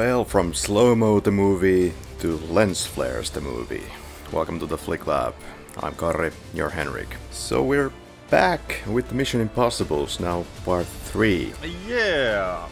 Well, from slow mo the movie to lens flares the movie. Welcome to the Flick Lab. I'm Karri, you're Henrik. So we're back with Mission Impossibles now, part 3. Yeah.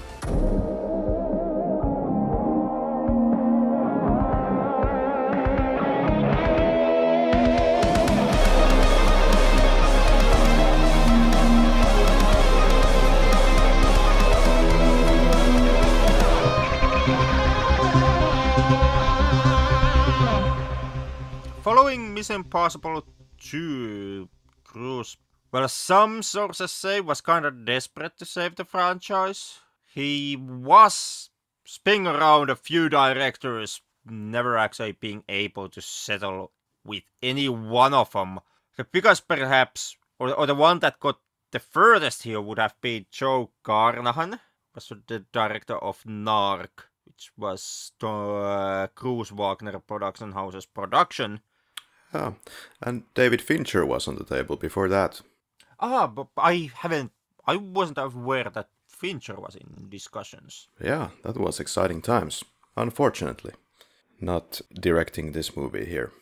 Following Mission Impossible 2, Cruise, well, some sources say was kind of desperate to save the franchise. He was spinning around a few directors, never actually being able to settle with any one of them. The biggest, perhaps, or, or the one that got the furthest here would have been Joe Carnahan, was the director of Narc, which was uh, Cruise Wagner Production House's production. Ah, and David Fincher was on the table before that. Ah, but I haven't. I wasn't aware that Fincher was in discussions. Yeah, that was exciting times. Unfortunately, not directing this movie here.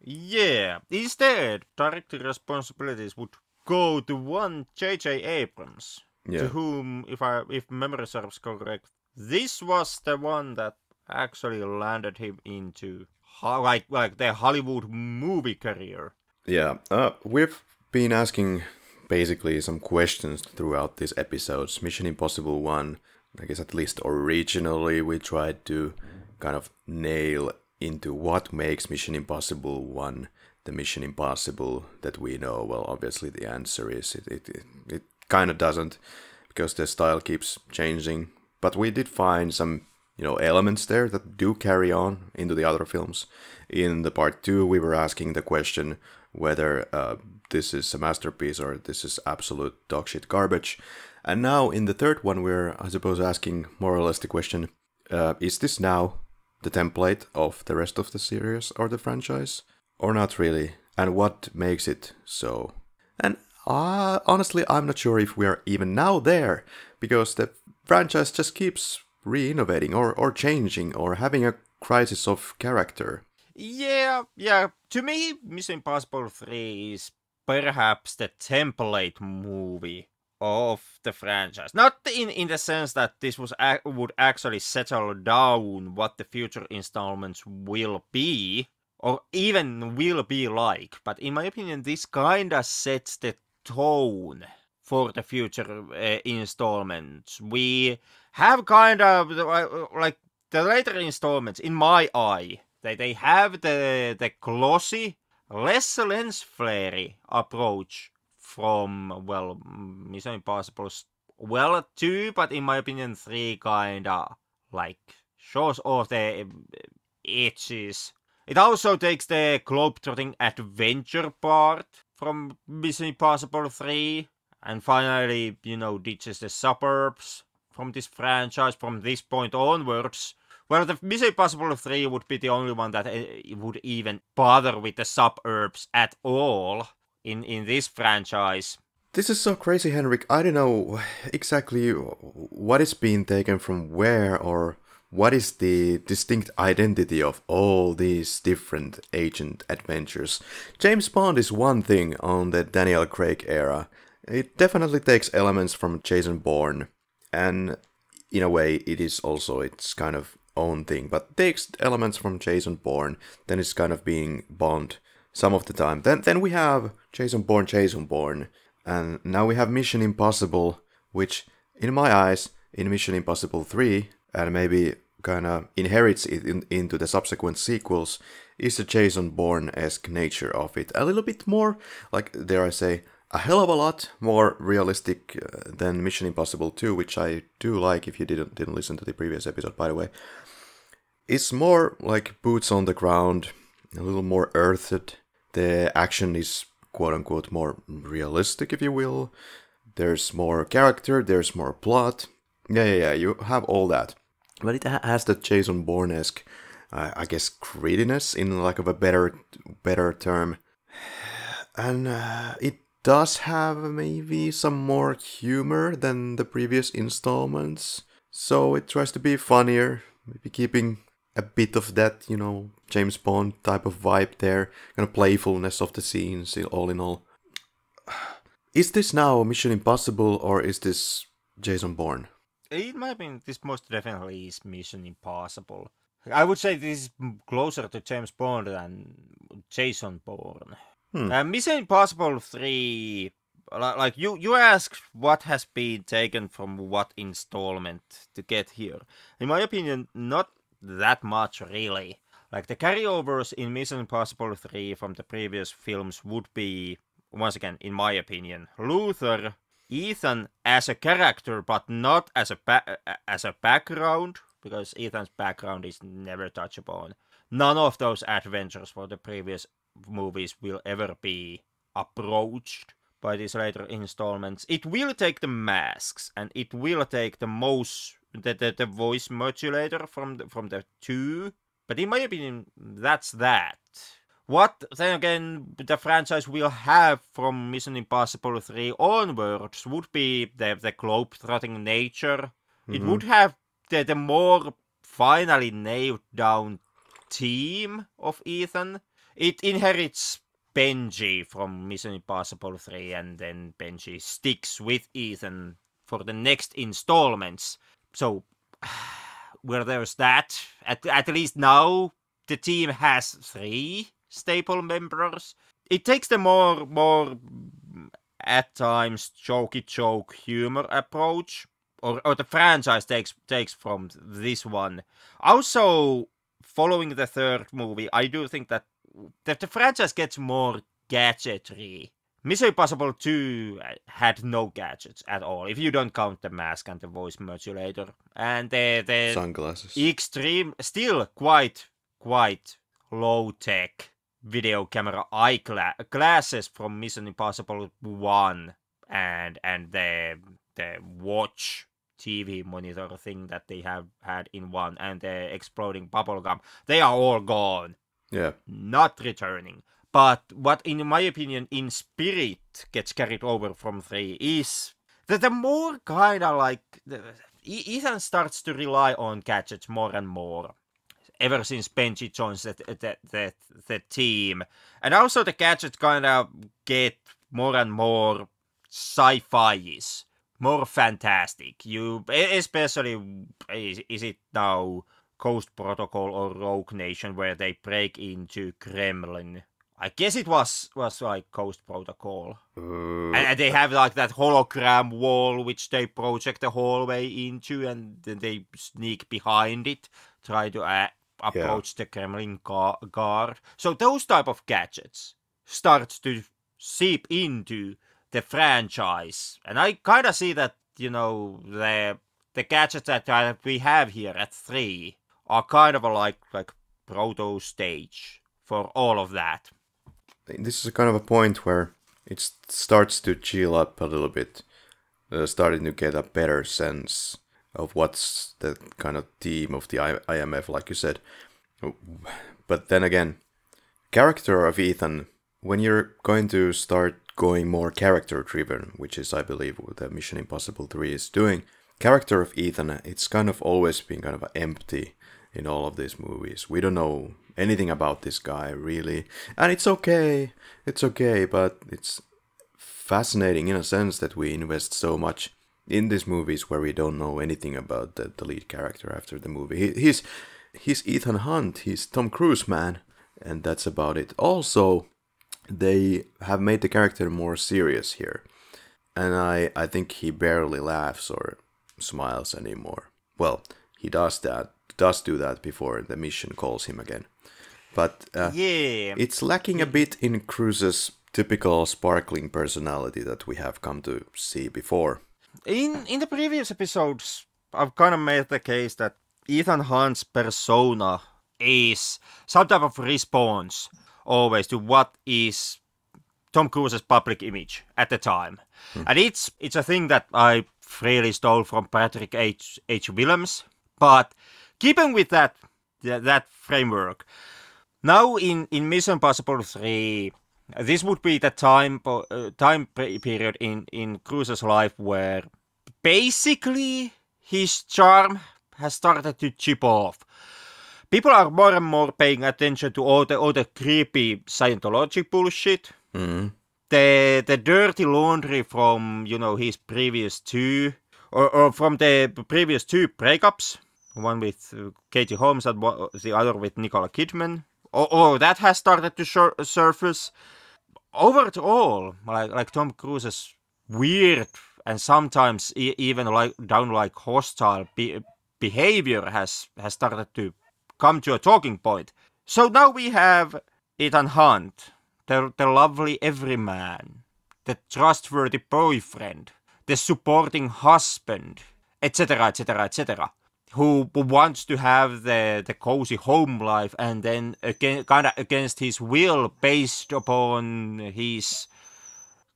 Yeah. Instead, directing responsibilities would go to one J.J. Abrams, Yeah. to whom, if I if memory serves correct, this was the one that actually landed him into like like the Hollywood movie career. Yeah, uh, we've been asking basically some questions throughout these episodes. Mission Impossible 1, I guess at least originally we tried to kind of nail into what makes Mission Impossible 1 the Mission Impossible that we know. Well, obviously the answer is it, it, it, it kind of doesn't because the style keeps changing. But we did find some you know elements there that do carry on into the other films. In the part two, we were asking the question whether uh, this is a masterpiece or this is absolute dogshit garbage. And now in the third one, we're I suppose asking more or less the question: uh, Is this now the template of the rest of the series or the franchise, or not really? And what makes it so? And uh, honestly, I'm not sure if we are even now there, because the franchise just keeps re-innovating or, or changing or having a crisis of character. Yeah, yeah. To me, Mission Impossible 3 is perhaps the template movie of the franchise. Not in, in the sense that this was would actually settle down what the future installments will be, or even will be like, but in my opinion, this kinda sets the tone for the future uh, installments. We have kind of uh, like the later installments, in my eye, they, they have the the glossy, less lens flary approach from well Mission Impossible well two, but in my opinion three kinda like shows off the edges. It also takes the globetrotting adventure part from Mission Impossible 3 and finally, you know, ditches the suburbs from this franchise from this point onwards. Well, the Mission Impossible 3 would be the only one that uh, would even bother with the suburbs at all in, in this franchise. This is so crazy, Henrik. I don't know exactly what is being taken from where or what is the distinct identity of all these different agent adventures. James Bond is one thing on the Daniel Craig era. It definitely takes elements from Jason Bourne, and in a way, it is also its kind of own thing, but takes elements from Jason Bourne, then it's kind of being Bond some of the time. Then then we have Jason Bourne, Jason Bourne, and now we have Mission Impossible, which in my eyes, in Mission Impossible 3, and maybe kind of inherits it in, into the subsequent sequels, is the Jason Bourne-esque nature of it. A little bit more, like dare I say, a hell of a lot more realistic uh, than Mission Impossible 2, which I do like if you didn't didn't listen to the previous episode by the way. It's more like boots on the ground, a little more earthed. The action is quote unquote more realistic if you will. There's more character, there's more plot. Yeah, yeah, yeah, you have all that. But it has that Jason Bourne-esque, uh, I guess, grittiness in lack of a better better term. And uh, it does have maybe some more humor than the previous installments. So it tries to be funnier, maybe keeping a bit of that, you know, James Bond type of vibe there, kind of playfulness of the scenes, all in all. Is this now Mission Impossible or is this Jason Bourne? In my opinion, this most definitely is Mission Impossible. I would say this is closer to James Bond than Jason Bourne. Hmm. Uh, Mission Impossible 3, like you, you asked what has been taken from what installment to get here. In my opinion, not that much really. Like the carryovers in Mission Impossible 3 from the previous films would be, once again, in my opinion, Luther, Ethan as a character, but not as a ba- as a background, because Ethan's background is never touched upon. None of those adventures for the previous movies will ever be approached by these later installments. It will take the masks and it will take the most the, the, the voice modulator from the, from the two. But in my opinion, that's that. What then again the franchise will have from Mission Impossible 3 onwards would be the the globe-trotting nature. Mm-hmm. It would have the, the more finally nailed down team of Ethan. It inherits Benji from Mission Impossible 3 and then Benji sticks with Ethan for the next installments. So where there's that, at, at least now the team has three staple members. It takes the more more mm, at times jokey joke humor approach, or, or the franchise takes takes from this one. Also, following the third movie, I do think that that the franchise gets more gadgetry Mission Impossible 2 uh, had no gadgets at all, if you don't count the mask and the voice modulator. And the, the sunglasses. Extreme, still quite, quite low tech video camera eyeglasses from Mission Impossible 1 and and the the watch TV monitor thing that they have had in one and the exploding bubblegum. They are all gone. Yeah. Not returning. But what, in my opinion, in spirit gets carried over from three is that the more kind of like the, Ethan starts to rely on gadgets more and more ever since Benji joins the, the, the, the team. And also the gadgets kind of get more and more sci-fi-ish, more fantastic. You especially is, is it now Ghost Protocol or Rogue Nation where they break into Kremlin I guess it was was like Ghost Protocol, uh, and, they have like that hologram wall which they project the hallway into, and then they sneak behind it, try to uh, approach yeah. the Kremlin guard. So those type of gadgets start to seep into the franchise, and I kind of see that you know the the gadgets that we have here at three are kind of a like like proto stage for all of that this is a kind of a point where it starts to chill up a little bit, uh, starting to get a better sense of what's the kind of theme of the IMF, like you said. But then again, character of Ethan, when you're going to start going more character driven, which is, I believe, what the Mission Impossible 3 is doing, character of Ethan, it's kind of always been kind of empty in all of these movies. We don't know anything about this guy really, and it's okay. It's okay, but it's fascinating in a sense that we invest so much in these movies where we don't know anything about the, the lead character after the movie. He, he's he's Ethan Hunt. He's Tom Cruise man, and that's about it. Also, they have made the character more serious here, and I I think he barely laughs or smiles anymore. Well, he does that does do that before the mission calls him again. But uh, yeah, it's lacking a bit in Cruise's typical sparkling personality that we have come to see before. In in the previous episodes, I've kind of made the case that Ethan Hunt's persona is some type of response always to what is Tom Cruise's public image at the time. Hmm. And it's it's a thing that I freely stole from Patrick H. H. Willems, but keeping with that that framework, now in in Mission Impossible Three, this would be the time uh, time period in in Cruise's life where basically his charm has started to chip off. People are more and more paying attention to all the all the creepy Scientology bullshit. Mm. The the dirty laundry from you know his previous two or, or from the previous two breakups, one with uh, Katie Holmes and the other with Nicole Kidman. Oh, oh that has started to sur- surface. Overall, like like Tom Cruise's weird and sometimes e- even like down like hostile be- behavior has has started to come to a talking point. So now we have Ethan Hunt, the, the lovely everyman, the trustworthy boyfriend, the supporting husband, etc., etc., etc., who wants to have the, the cozy home life and then again, kind of against his will, based upon his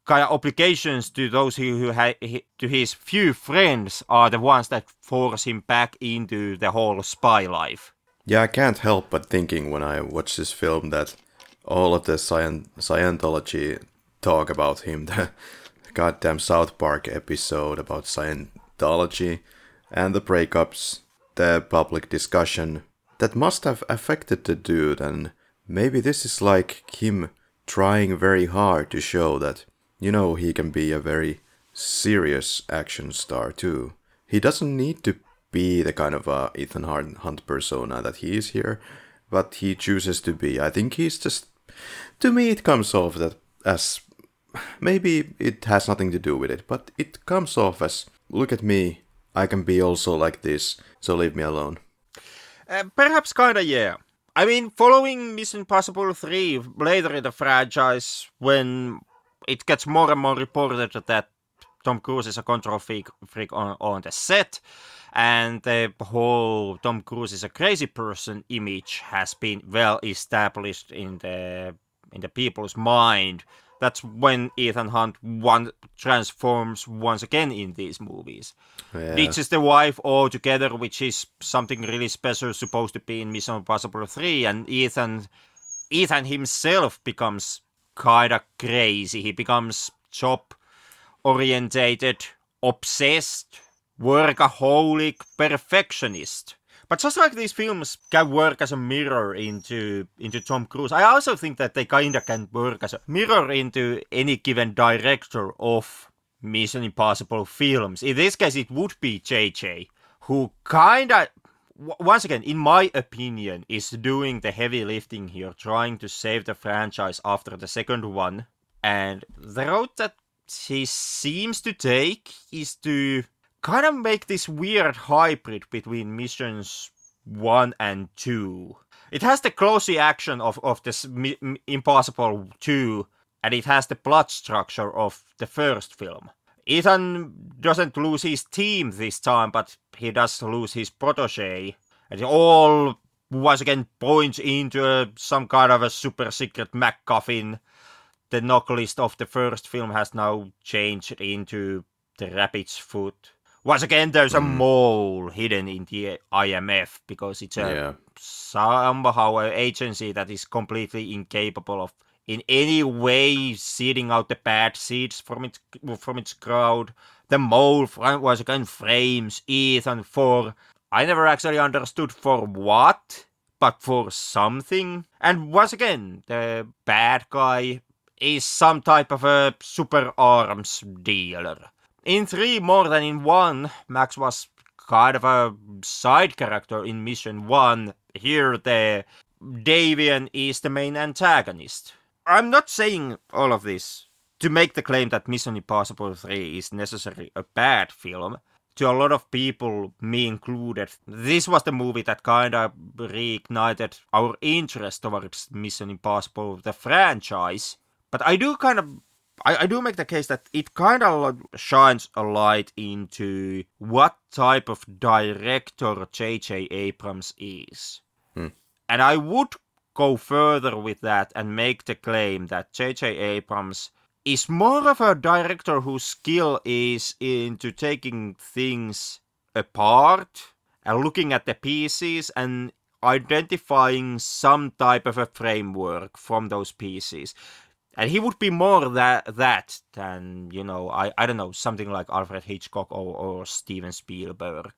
kind of obligations to those who, who ha, to his few friends are the ones that force him back into the whole spy life. Yeah, I can't help but thinking when I watch this film that all of the Scientology talk about him, the goddamn South Park episode about Scientology, and the breakups, the public discussion, that must have affected the dude, and maybe this is like him trying very hard to show that, you know, he can be a very serious action star too. He doesn't need to be the kind of uh, Ethan Hunt persona that he is here, but he chooses to be. I think he's just, to me, it comes off that as maybe it has nothing to do with it, but it comes off as look at me, I can be also like this, so leave me alone. Uh, perhaps kinda, yeah. I mean, following Mission Impossible 3 later in the franchise, when it gets more and more reported that Tom Cruise is a control freak, freak on, on the set, and the whole Tom Cruise is a crazy person image has been well established in the in the people's mind that's when Ethan Hunt one transforms once again in these movies. Yeah. Ditches the wife altogether, which is something really special supposed to be in Mission Impossible 3, and Ethan Ethan himself becomes kinda crazy. He becomes job orientated, obsessed, workaholic, perfectionist. But just like these films can work as a mirror into into Tom Cruise, I also think that they kinda can work as a mirror into any given director of Mission Impossible films. In this case, it would be JJ, who kinda, once again, in my opinion, is doing the heavy lifting here, trying to save the franchise after the second one. And the road that he seems to take is to kind of make this weird hybrid between missions one and two. It has the closey action of, of this Impossible 2, and it has the plot structure of the first film. Ethan doesn't lose his team this time, but he does lose his protege. And it all once again points into a, some kind of a super secret MacGuffin. The NOC list of the first film has now changed into the rabbit's foot once again, there's a mm. mole hidden in the IMF because it's a yeah. somehow an agency that is completely incapable of in any way seeding out the bad seeds from its from its crowd. The mole once again frames Ethan for I never actually understood for what, but for something. And once again, the bad guy is some type of a super arms dealer in three more than in one, Max was kind of a side character in Mission 1. Here, the Davian is the main antagonist. I'm not saying all of this to make the claim that Mission Impossible 3 is necessarily a bad film. To a lot of people, me included, this was the movie that kind of reignited our interest towards Mission Impossible, the franchise. But I do kind of I, I do make the case that it kind of shines a light into what type of director J.J. Abrams is. Hmm. And I would go further with that and make the claim that J.J. Abrams is more of a director whose skill is into taking things apart and looking at the pieces and identifying some type of a framework from those pieces and he would be more that that than you know I I don't know something like Alfred Hitchcock or, or Steven Spielberg.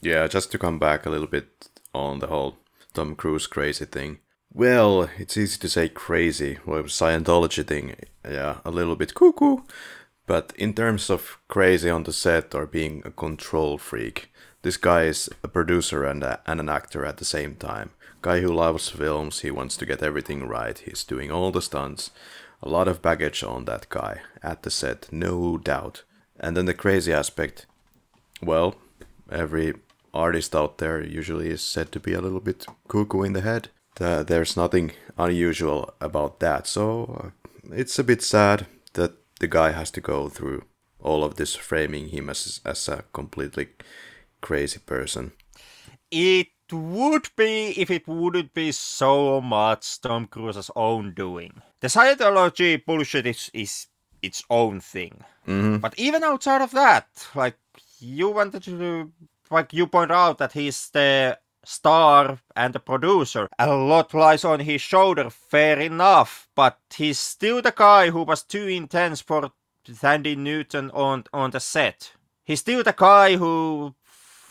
Yeah, just to come back a little bit on the whole Tom Cruise crazy thing. Well, it's easy to say crazy, well, Scientology thing, yeah, a little bit cuckoo. But in terms of crazy on the set or being a control freak, this guy is a producer and, a, and an actor at the same time. Guy who loves films, he wants to get everything right, he's doing all the stunts. A lot of baggage on that guy at the set, no doubt. And then the crazy aspect, well, every artist out there usually is said to be a little bit cuckoo in the head. There's nothing unusual about that, so uh, it's a bit sad that the guy has to go through all of this framing him as, as a completely crazy person. It would be if it wouldn't be so much Tom Cruise's own doing. The Scientology bullshit is, is its own thing. Mm-hmm. But even outside of that, like you wanted to, like you point out that he's the star and the producer. A lot lies on his shoulder, fair enough, but he's still the guy who was too intense for Thandie Newton on, on the set. He's still the guy who,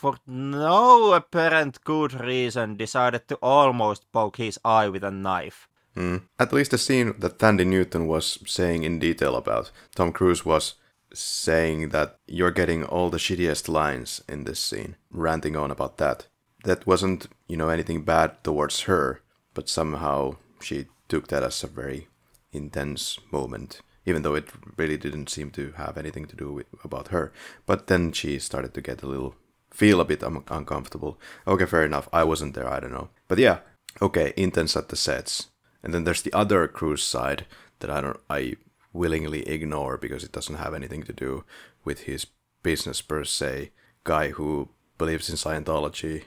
for no apparent good reason, decided to almost poke his eye with a knife. Mm. At least the scene that Thandie Newton was saying in detail about, Tom Cruise was saying that you're getting all the shittiest lines in this scene, ranting on about that that wasn't, you know, anything bad towards her, but somehow she took that as a very intense moment, even though it really didn't seem to have anything to do with about her. But then she started to get a little feel a bit un- uncomfortable. Okay, fair enough. I wasn't there. I don't know. But yeah, okay, intense at the sets. And then there's the other Cruise side that I don't I willingly ignore because it doesn't have anything to do with his business per se. Guy who believes in Scientology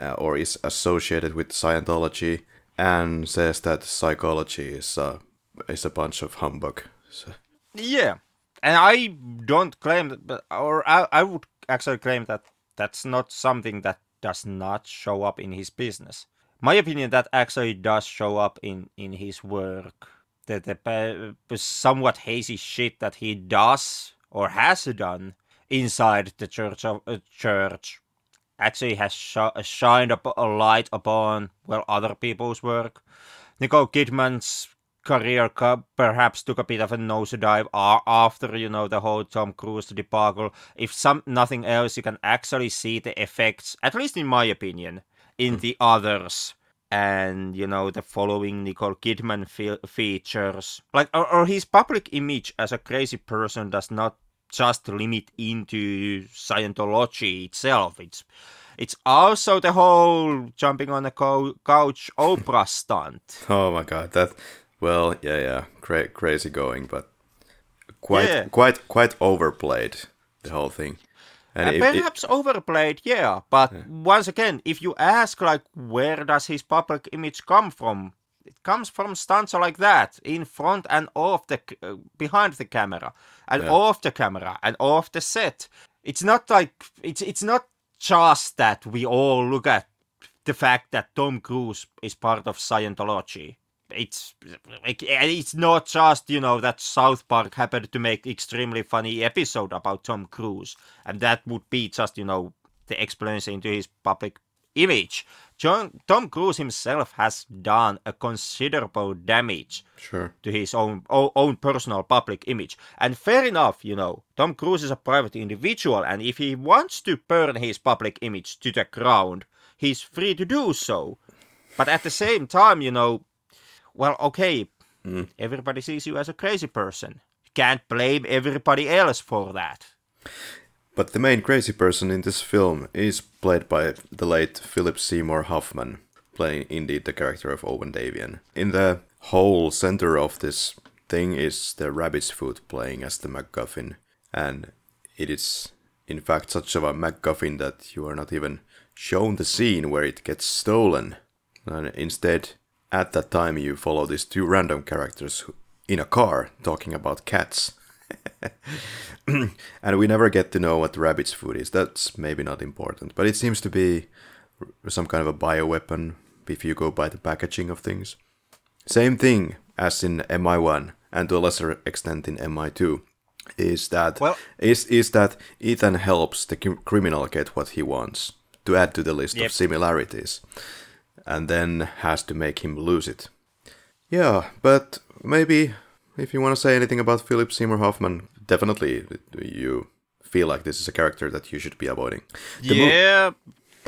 uh, or is associated with Scientology and says that psychology is a is a bunch of humbug. So. Yeah, and I don't claim that, but or I, I would actually claim that that's not something that does not show up in his business. My opinion that actually does show up in in his work. The, the uh, somewhat hazy shit that he does or has done inside the church of uh, church actually has sh- shined up a light upon well other people's work. Nicole Kidman's career cup perhaps took a bit of a nosedive after you know the whole Tom Cruise debacle. If some nothing else, you can actually see the effects, at least in my opinion, in mm. the others. And you know the following Nicole Kidman fe- features, like or, or his public image as a crazy person does not just limit into Scientology itself. It's it's also the whole jumping on a co- couch Oprah stunt. Oh my god, that well, yeah, yeah, Cra- crazy going, but quite, yeah. quite, quite overplayed the whole thing. And it, perhaps it, overplayed, yeah. But yeah. once again, if you ask, like, where does his public image come from? It comes from stunts like that, in front and off the, uh, behind the camera, and yeah. off the camera, and off the set. It's not like it's it's not just that we all look at the fact that Tom Cruise is part of Scientology. It's like eh, it's not just you know that South Park happened to make extremely funny episode about Tom Cruise, and that would be just you know the explanation into his public image. John, Tom Cruise himself has done a considerable damage sure. to his own, own own personal public image. And fair enough, you know, Tom Cruise is a private individual, and if he wants to burn his public image to the ground, he's free to do so. But at the same time, you know, well, okay, mm. everybody sees you as a crazy person. You can't blame everybody else for that. But the main crazy person in this film is played by the late Philip Seymour Hoffman, playing indeed the character of Owen Davian. In the whole center of this thing is the rabbit's foot playing as the MacGuffin, and it is in fact such of a MacGuffin that you are not even shown the scene where it gets stolen. And instead, at that time, you follow these two random characters in a car talking about cats. and we never get to know what the rabbit's foot is. That's maybe not important, but it seems to be some kind of a bioweapon if you go by the packaging of things. Same thing as in MI1 and to a lesser extent in MI2 is that well, is is that Ethan helps the criminal get what he wants. to add to the list Yep. of similarities, and then has to make him lose it. Yeah, but maybe if you want to say anything about Philip Seymour Hoffman, definitely you feel like this is a character that you should be avoiding. The yeah.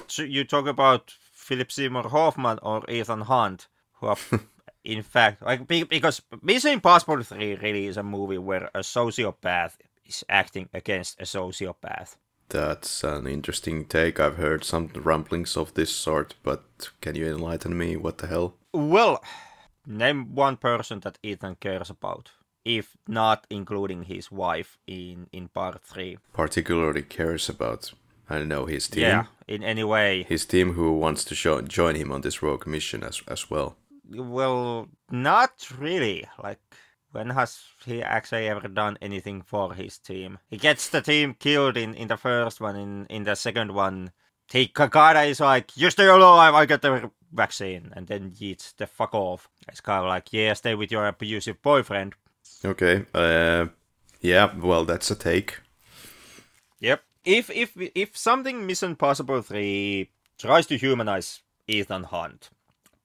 So you talk about Philip Seymour Hoffman or Ethan Hunt, who are, in fact, like because Mission Impossible 3 really is a movie where a sociopath is acting against a sociopath. That's an interesting take. I've heard some rumblings of this sort, but can you enlighten me? What the hell? Well, name one person that Ethan cares about, if not including his wife in in part three. Particularly cares about, I don't know, his team. Yeah, in any way. His team who wants to show, join him on this rogue mission as, as well. Well, not really. Like, when has he actually ever done anything for his team? He gets the team killed in, in the first one. In, in the second one, he Kakara is like, "You stay alive, I get the vaccine," and then yeets the fuck off. It's kind of like, "Yeah, stay with your abusive boyfriend." Okay, uh, yeah, well, that's a take. Yep. If if if something Mission Possible three tries to humanize Ethan Hunt,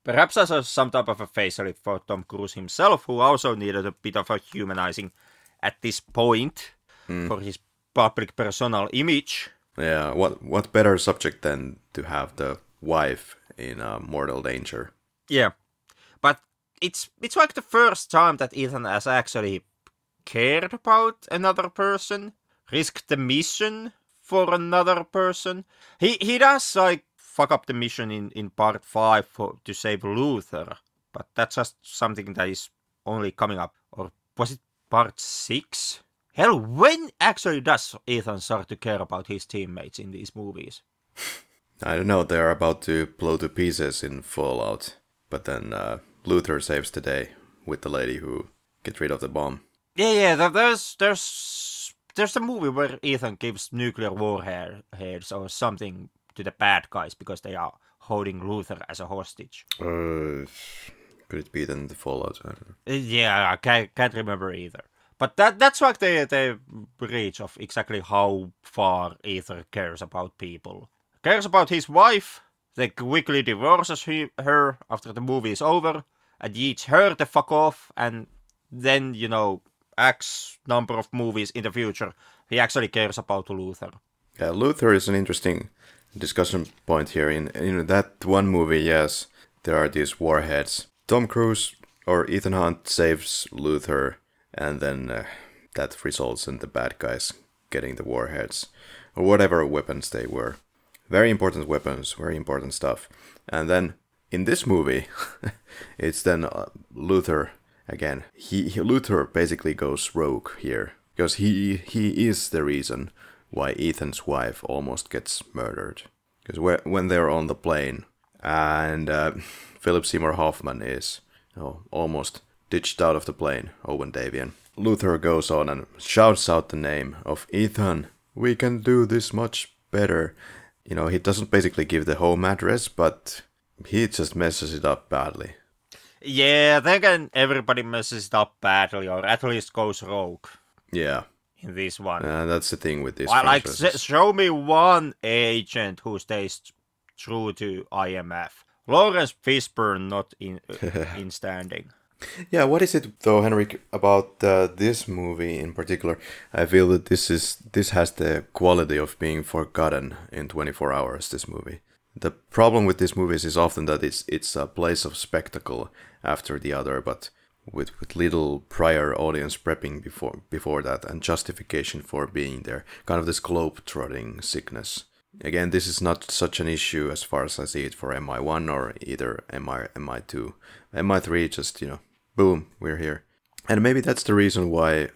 perhaps as a, some type of a facelift for Tom Cruise himself, who also needed a bit of a humanizing at this point for his public personal image. Yeah, what what better subject than to have the wife in uh, mortal danger? Yeah, but it's it's like the first time that Ethan has actually cared about another person, risked the mission for another person. He he does like fuck up the mission in in part five for to save Luther, but that's just something that is only coming up. Or was it part six? Hell, when actually does Ethan start to care about his teammates in these movies? I don't know. They're about to blow to pieces in Fallout, but then uh, Luther saves the day with the lady who gets rid of the bomb. Yeah, yeah. There's there's there's a movie where Ethan gives nuclear warheads or something to the bad guys because they are holding Luther as a hostage. Uh, could it be then the Fallout? I. Uh, Yeah, I can't, can't remember either. But that that's like the the reach of exactly how far Ethan cares about people. Cares about his wife, then quickly divorces he, her after the movie is over, and yeets her the fuck off, and then you know X number of movies in the future, he actually cares about Luther. Yeah, Luther is an interesting discussion point here. In in that one movie, yes, there are these warheads. Tom Cruise or Ethan Hunt saves Luther, and then uh, that results in the bad guys getting the warheads or whatever weapons they were. Very important weapons, very important stuff. And then in this movie, it's then uh, Luther again. He, he Luther basically goes rogue here because he he is the reason why Ethan's wife almost gets murdered. Because when they're on the plane and uh, Philip Seymour Hoffman is you know, almost ditched out of the plane, Owen Davian, Luther goes on and shouts out the name of Ethan. We can do this much better. You know, he doesn't basically give the home address, but he just messes it up badly. Yeah, then everybody messes it up badly, or at least goes rogue Yeah, in this one. uh, that's the thing with this. I like s- show me one agent who stays true to IMF. Laurence Fishburne not in in standing. Yeah, what is it though, Henrik, about uh, this movie in particular? I feel that this is this has the quality of being forgotten in 24 hours. This movie. The problem with these movies is often that it's it's a place of spectacle after the other, but with with little prior audience prepping before before that and justification for being there. Kind of this globe trotting sickness. Again, this is not such an issue as far as I see it for MI1 or either MI MI2. MI3 just, you know, boom, we're here. And maybe that's the reason why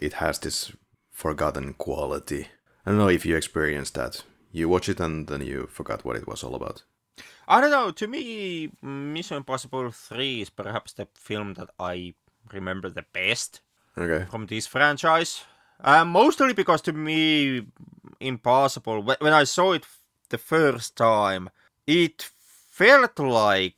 it has this forgotten quality. I don't know if you experienced that. You watch it and then you forgot what it was all about. I don't know. To me, Mission Impossible Three is perhaps the film that I remember the best Okay. from this franchise. Uh, mostly because to me, Impossible. When I saw it the first time, it felt like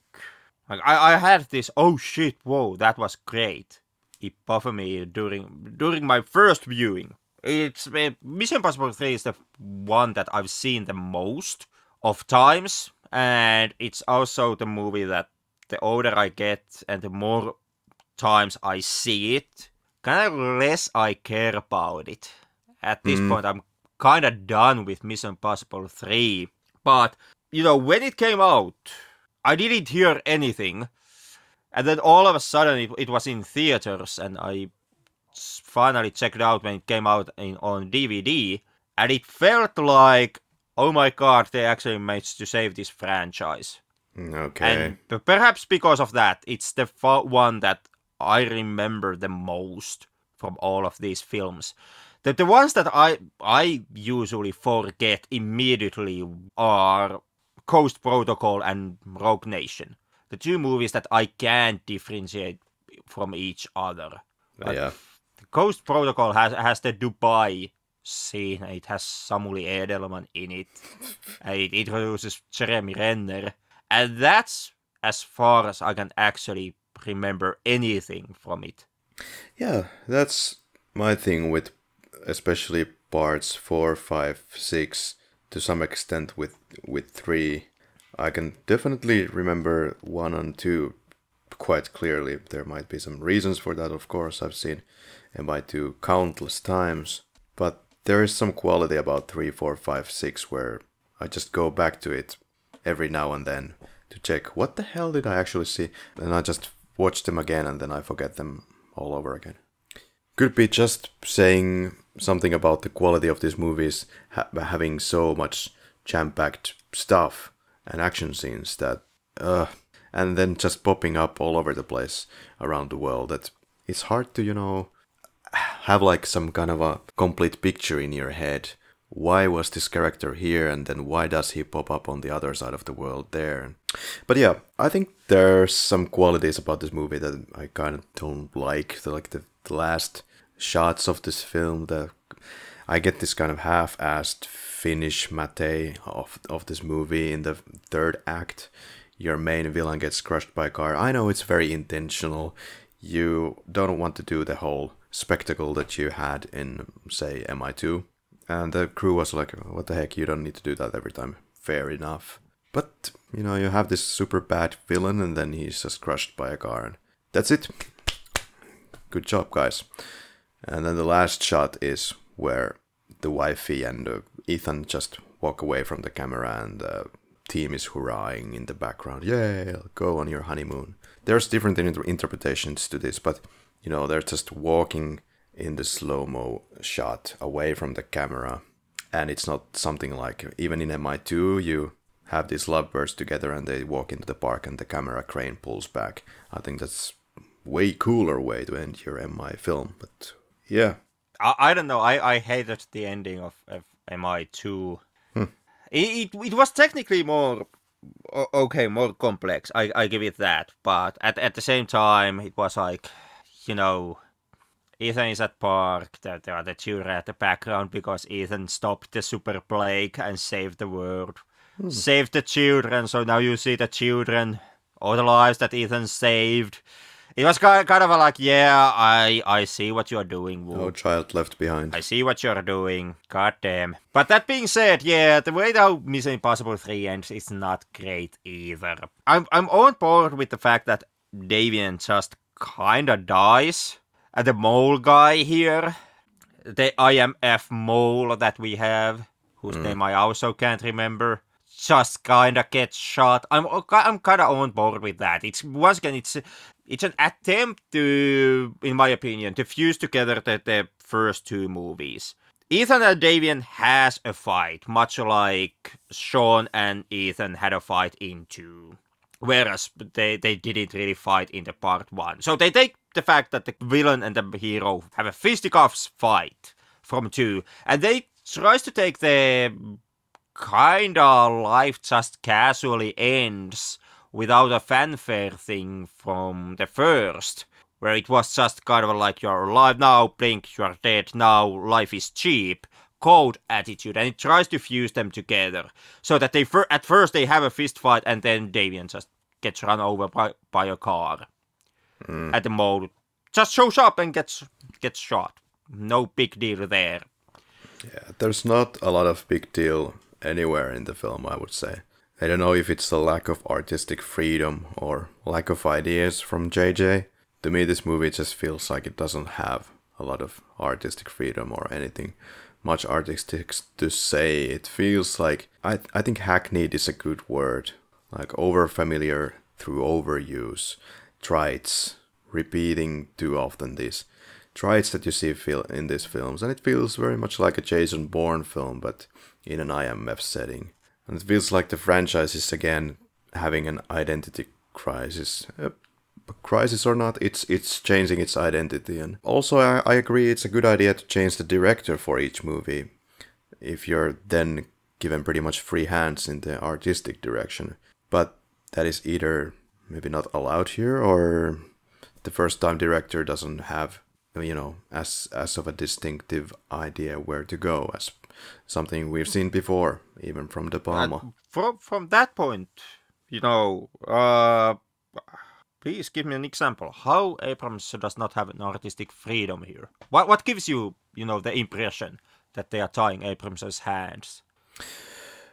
like I, I had this oh shit whoa that was great. Me during during my first viewing. It's uh, Mission Impossible Three is the one that I've seen the most of times, and it's also the movie that the older I get and the more times I see it, kind of less I care about it. At this Mm. point, I'm kind of done with Mission Impossible 3. But, you know, when it came out, I didn't hear anything. And then all of a sudden, it, it was in theaters, and I finally checked out when it came out in, on DVD. And it felt like, oh my god, they actually managed to save this franchise. Okay. And perhaps because of that, it's the one that I remember the most from all of these films. The, the ones that I I usually forget immediately are Ghost Protocol and Rogue Nation. The two movies that I can't differentiate from each other. Like, yeah. Ghost Protocol has has the Dubai scene. It has Samuli Edelman in it. and it introduces Jeremy Renner. And that's as far as I can actually remember anything from it. Yeah, that's my thing with especially parts four, five, six, to some extent with with three. I can definitely remember one and two quite clearly. There might be some reasons for that, of course. I've seen MI2 countless times, but there is some quality about three, four, five, six where I just go back to it every now and then to check what the hell did I actually see, and I just watch them again and then I forget them all over again. Could be just saying something about the quality of these movies ha- having so much jam-packed stuff and action scenes that, uh, and then just popping up all over the place around the world that it's hard to, you know, have like some kind of a complete picture in your head. Why was this character here, and then why does he pop up on the other side of the world there? But yeah, I think there's some qualities about this movie that I kind of don't like. The, like the, the last shots of this film, the I get this kind of half-assed finish mate of of this movie in the third act. Your main villain gets crushed by a car. I know it's very intentional. You don't want to do the whole spectacle that you had in, say, MI2. And the crew was like, what the heck, you don't need to do that every time. Fair enough. But, you know, you have this super bad villain and then he's just crushed by a car. And that's it. Good job, guys. And then the last shot is where the wifey and uh, Ethan just walk away from the camera and the team is hurrahing in the background. Yay, go on your honeymoon. There's different inter- interpretations to this, but you know, they're just walking in the slow mo shot away from the camera. And it's not something like, even in MI2, you have these lovebirds together and they walk into the park and the camera crane pulls back. I think that's way cooler way to end your MI film, but yeah. I, I don't know. I, I hated the ending of, of MI2. It, hmm. it, it was technically more okay, more complex. I, I give it that. But at, at the same time, it was like, you know, Ethan is at park. There, there are the children at the background because Ethan stopped the super plague and saved the world. Hmm. Saved the children. So now you see the children, all the lives that Ethan saved. It was kind kind of like, yeah, I I see what you're doing, Woo. No child left behind. I see what you're doing. God damn. But that being said, yeah, the way how Mission Impossible 3 ends is not great either. I'm I'm on board with the fact that Davian just kinda dies. And the mole guy here, the IMF mole that we have, whose hmm. name I also can't remember, just kinda gets shot. I'm oh, I'm kinda on board with that. It's once again it's it's an attempt to, in my opinion, to fuse together the, the first two movies. Ethan and Davian has a fight, much like Sean and Ethan had a fight in two. Whereas they, they didn't really fight in the part one. So they take the fact that the villain and the hero have a fisticuffs fight from two, and they tries to take the kinda life just casually ends without a fanfare thing from the first, where it was just kind of like you're alive now, blink, you're dead now, life is cheap. Cold attitude, and it tries to fuse them together so that they fir- at first they have a fist fight, and then Davian just gets run over by, by a car hmm. at the mall. Just shows up and gets gets shot. No big deal there. Yeah, there's not a lot of big deal anywhere in the film, I would say. I don't know if it's the lack of artistic freedom or lack of ideas from JJ. To me, this movie just feels like it doesn't have a lot of artistic freedom or anything much artistic to say. It feels like I I think hackneyed is a good word, like over familiar through overuse, traits, repeating too often these traits that you see feel in these films, and it feels very much like a Jason Bourne film, but in an IMF setting. And it feels like the franchise is again having an identity crisis. Uh, crisis or not, it's it's changing its identity. And also, I, I agree, it's a good idea to change the director for each movie, if you're then given pretty much free hands in the artistic direction. But that is either maybe not allowed here, or the first time director doesn't have you know as as of a distinctive idea where to go as something we've seen before even from De Palma. Uh, from from that point, you know, uh Please give me an example. How Abrams does not have an artistic freedom here? What what gives you, you know, the impression that they are tying Abrams's hands?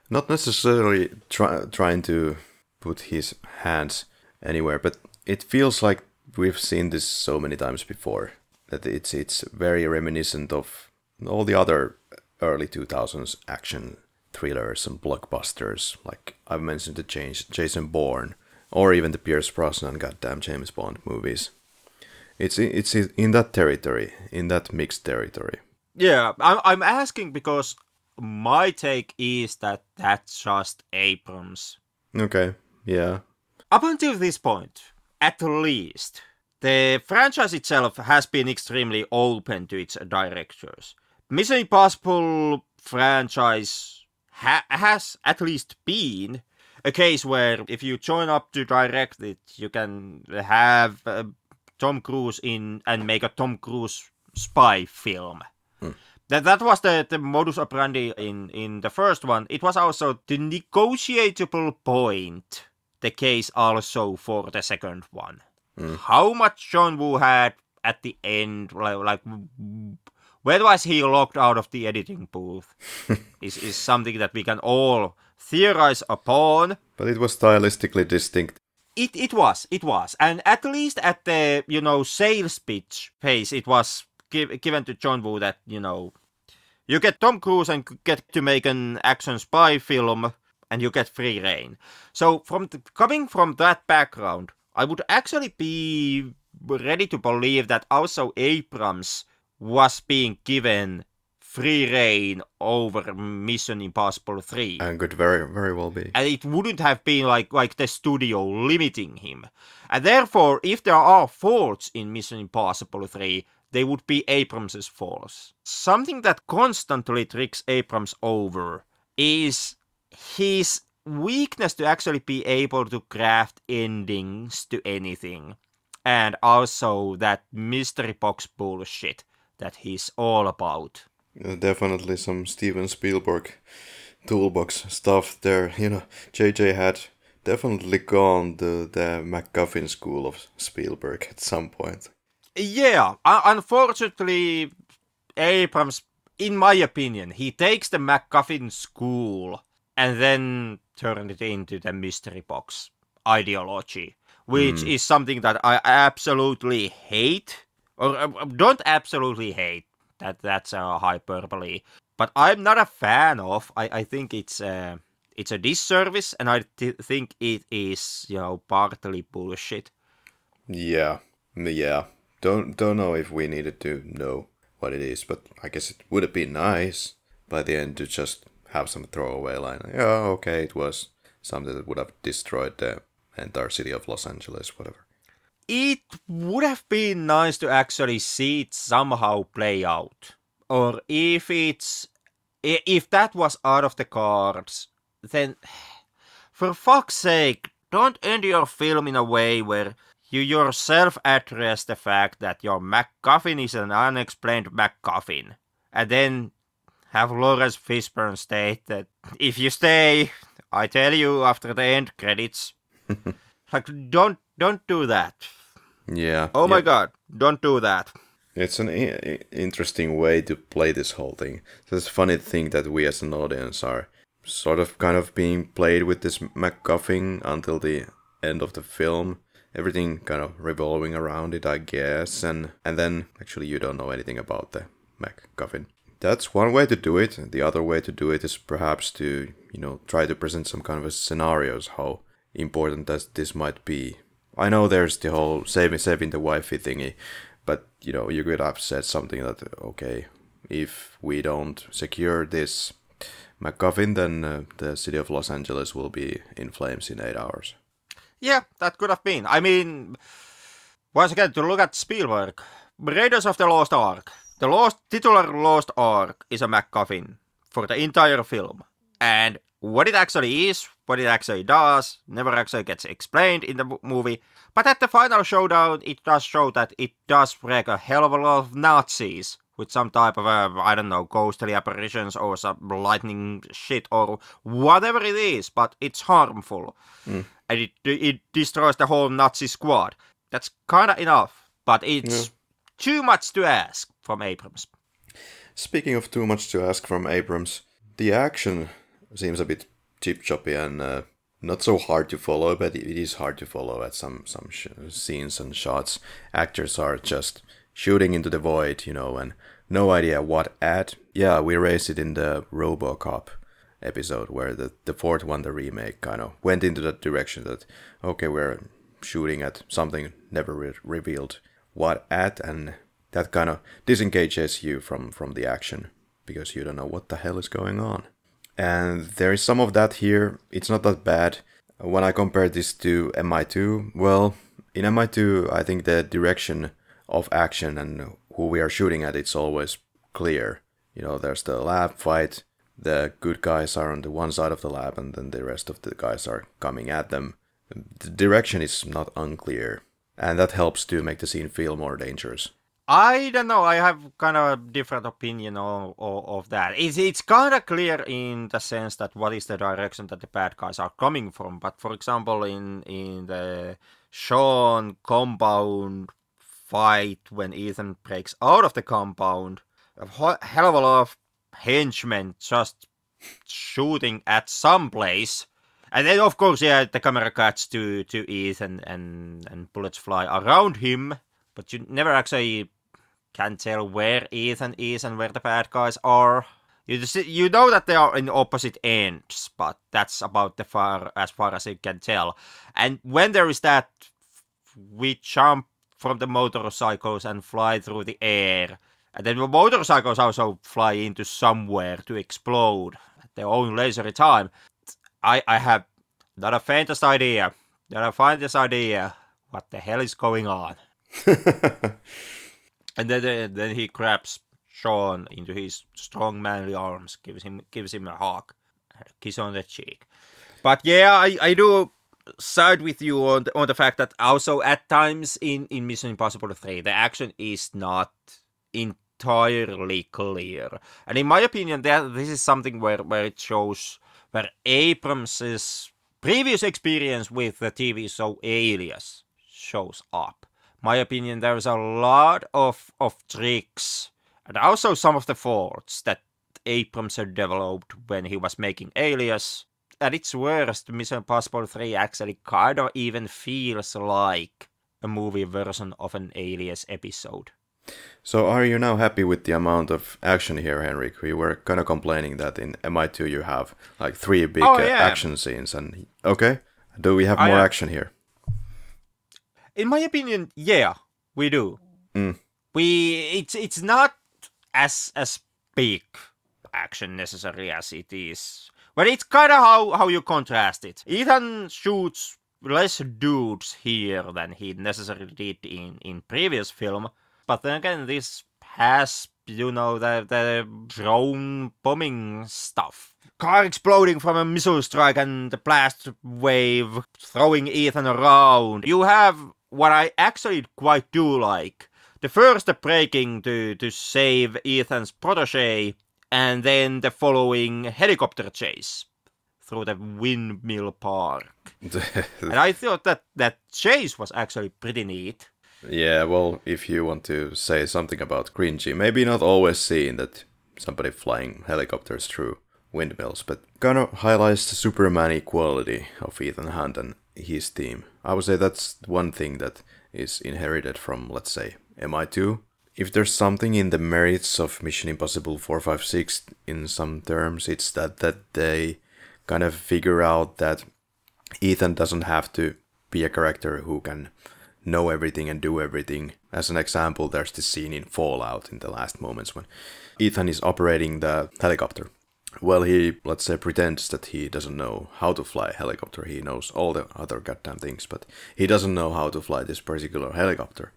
Not necessarily try, trying to put his hands anywhere, but it feels like we've seen this so many times before that it's it's very reminiscent of all the other early 2000s action thrillers and blockbusters. Like I've mentioned the change Jason Bourne or even the Pierce Brosnan goddamn James Bond movies. It's it's in that territory, in that mixed territory. Yeah, I'm asking because my take is that that's just Abrams. Okay, yeah. Up until this point, at least, the franchise itself has been extremely open to its directors. Mission Impossible franchise ha- has at least been a case where if you join up to direct it, you can have uh, Tom Cruise in and make a Tom Cruise spy film. Hmm. That that was the, the modus operandi in, in the first one. It was also the negotiable point, the case also for the second one. Hmm. How much John Woo had at the end, like, like where was he locked out of the editing booth, is, is something that we can all theorize upon. But it was stylistically distinct. It it was, it was, and at least at the you know sales pitch phase, it was give, given to John Woo that you know you get Tom Cruise and get to make an action spy film, and you get free reign. So from the, coming from that background, I would actually be ready to believe that also Abrams was being given free reign over Mission Impossible 3. And could very very well be. And it wouldn't have been like like the studio limiting him. And therefore, if there are faults in Mission Impossible 3, they would be Abrams's faults. Something that constantly tricks Abrams over is his weakness to actually be able to craft endings to anything. And also that mystery box bullshit that he's all about. Definitely some Steven Spielberg toolbox stuff there. You know, JJ had definitely gone to the MacGuffin school of Spielberg at some point. Yeah, unfortunately, Abrams, in my opinion, he takes the MacGuffin school and then turned it into the mystery box ideology, which mm. is something that I absolutely hate, or uh, don't absolutely hate, that that's a hyperbole. But I'm not a fan of. I, I think it's a, it's a disservice, and I th- think it is you know partly bullshit. Yeah, yeah. Don't don't know if we needed to know what it is, but I guess it would have been nice by the end to just have some throwaway line. Yeah, oh, okay, it was something that would have destroyed the entire city of Los Angeles, whatever it would have been nice to actually see it somehow play out. Or if it's if that was out of the cards, then for fuck's sake, don't end your film in a way where you yourself address the fact that your MacGuffin is an unexplained MacGuffin. And then have Laurence Fishburne state that if you stay, I tell you after the end credits. like don't don't do that. Yeah. Oh my god, don't do that. It's an I- interesting way to play this whole thing. It's a funny thing that we as an audience are sort of kind of being played with this MacGuffin until the end of the film. Everything kind of revolving around it, I guess, and and then actually you don't know anything about the MacGuffin. That's one way to do it. The other way to do it is perhaps to you know try to present some kind of a scenarios how important as this might be. I know there's the whole saving saving the wifey thingy, but you know you could have said something that okay, if we don't secure this MacGuffin, then uh, the city of Los Angeles will be in flames in eight hours. Yeah, that could have been. I mean, once again, to look at Spielberg, Raiders of the Lost Ark. The lost titular Lost Ark is a MacGuffin for the entire film, and what it actually is, what it actually does, never actually gets explained in the movie. But at the final showdown, it does show that it does wreck a hell of a lot of Nazis with some type of, uh, I don't know, ghostly apparitions or some lightning shit or whatever it is, but it's harmful. Mm. And it, it destroys the whole Nazi squad. That's kind of enough, but it's yeah. too much to ask from Abrams. Speaking of too much to ask from Abrams, the action seems a bit chip choppy and uh, not so hard to follow, but it is hard to follow at some some scenes and shots. Actors are just shooting into the void, you know, and no idea what at. Yeah, we raised it in the RoboCop episode where the the fourth one, the remake, kind of went into that direction that okay, we're shooting at something never re- revealed what at, and that kind of disengages you from from the action because you don't know what the hell is going on and there is some of that here. It's not that bad. When I compare this to MI2, well, in MI2, I think the direction of action and who we are shooting at, it's always clear. You know, there's the lab fight, the good guys are on the one side of the lab, and then the rest of the guys are coming at them. The direction is not unclear, and that helps to make the scene feel more dangerous. I don't know. I have kind of a different opinion of, of, of that. It's, it's kind of clear in the sense that what is the direction that the bad guys are coming from. But for example, in in the Sean compound fight when Ethan breaks out of the compound, a hell of a lot of henchmen just shooting at some place. And then, of course, yeah, the camera cuts to, to Ethan and, and bullets fly around him but you never actually can tell where Ethan is and where the bad guys are. You just, you know that they are in opposite ends, but that's about the far as far as you can tell. And when there is that, we jump from the motorcycles and fly through the air, and then the motorcycles also fly into somewhere to explode at their own leisurely time. I I have not a faintest idea, not a faintest idea what the hell is going on. And then then he grabs Sean into his strong manly arms, gives him gives him a hug, a kiss on the cheek. But yeah, I, I do side with you on the, on the fact that also at times in, in Mission Impossible 3, the action is not entirely clear. And in my opinion, that this is something where, where it shows where Abrams's previous experience with the TV show Alias shows up my opinion, there's a lot of, of tricks and also some of the faults that Abrams had developed when he was making Alias. At its worst, Mission Impossible 3 actually kind of even feels like a movie version of an Alias episode. So, are you now happy with the amount of action here, Henrik? We were kind of complaining that in MI2 you have like three big oh, yeah. action scenes, and okay, do we have more action here? In my opinion, yeah, we do. Mm. We it's it's not as as big action necessary as it is, but it's kind of how how you contrast it. Ethan shoots less dudes here than he necessarily did in in previous film, but then again, this has you know the the drone bombing stuff car exploding from a missile strike and the blast wave throwing Ethan around. You have what I actually quite do like. The first breaking to, to save Ethan's protege, and then the following helicopter chase through the windmill park. and I thought that that chase was actually pretty neat. Yeah, well, if you want to say something about cringy, maybe not always seeing that somebody flying helicopters through windmills, but kind of highlights the Superman equality of Ethan Hunt and his team. I would say that's one thing that is inherited from, let's say, MI2. If there's something in the merits of Mission Impossible 456 in some terms, it's that that they kind of figure out that Ethan doesn't have to be a character who can know everything and do everything. As an example, there's this scene in Fallout in the last moments when Ethan is operating the helicopter. Well, he, let's say, pretends that he doesn't know how to fly a helicopter. He knows all the other goddamn things, but he doesn't know how to fly this particular helicopter.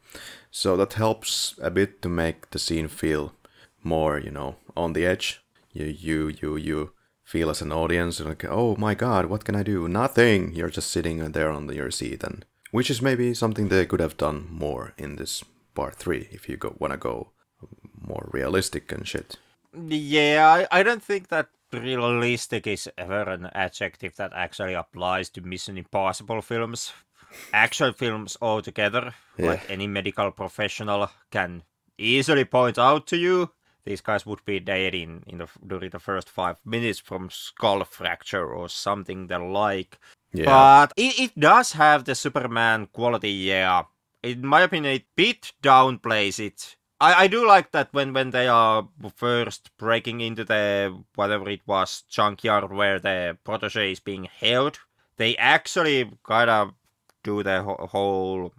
So that helps a bit to make the scene feel more, you know, on the edge. You, you, you, you feel as an audience like, oh my god, what can I do? Nothing. You're just sitting there on your seat, and which is maybe something they could have done more in this part three if you go wanna go more realistic and shit. Yeah, I, I don't think that realistic is ever an adjective that actually applies to Mission Impossible films. Action films altogether, Yeah. like any medical professional can easily point out to you, these guys would be dead in, in the, during the first five minutes from skull fracture or something the like. Yeah. But it, it does have the Superman quality, yeah. In my opinion, it bit downplays it. I, I do like that when, when they are first breaking into the whatever it was junkyard where the protege is being held. They actually kind of do the wh- whole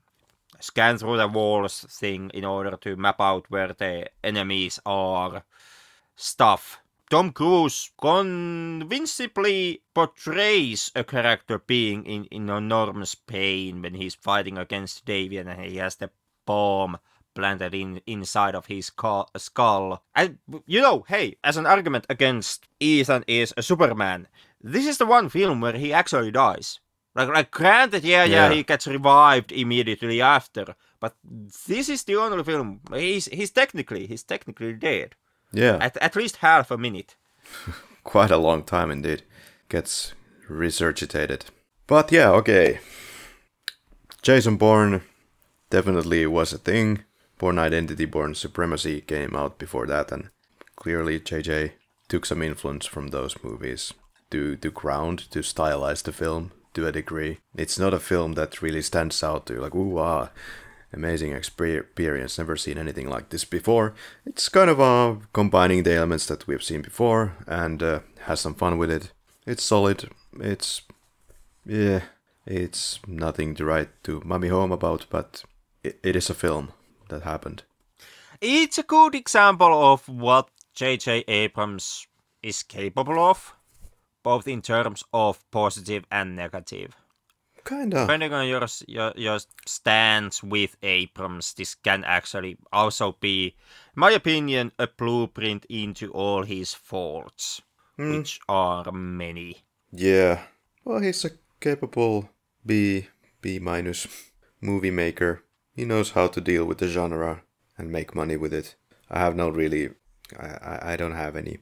scan through the walls thing in order to map out where the enemies are. Stuff. Tom Cruise convincingly portrays a character being in, in enormous pain when he's fighting against Davian and he has the bomb planted in inside of his ca- skull. And you know, hey, as an argument against Ethan is a Superman, this is the one film where he actually dies. Like, like granted, yeah, yeah, Yeah. he gets revived immediately after, but this is the only film he's he's technically he's technically dead yeah. at at least half a minute. quite a long time indeed. Gets resurgitated. But yeah, okay. Jason Bourne definitely was a thing. Bourne Identity, Bourne Supremacy came out before that, and clearly JJ took some influence from those movies to, to ground, to stylize the film to a degree. It's not a film that really stands out to you, like, ooh, ah, amazing experience, never seen anything like this before. It's kind of uh, combining the elements that we've seen before and uh, has some fun with it. It's solid. It's yeah, it's nothing to write to mummy home about, but it, it is a film that happened. It's a good example of what J.J. Abrams is capable of, both in terms of positive and negative. Kinda. Depending on your, your your stance with Abrams, this can actually also be, in my opinion, a blueprint into all his faults, hmm. which are many. Yeah. Well, he's a capable B B minus movie maker. He knows how to deal with the genre and make money with it. I have no really, I, I, don't have any